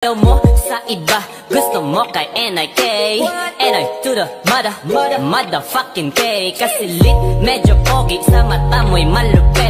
Ayaw mo sa iba Gusto mo kay NIK NI to the mother Motherfucking K. Kasi lit medyo pogi Sa mata mo'y malupit.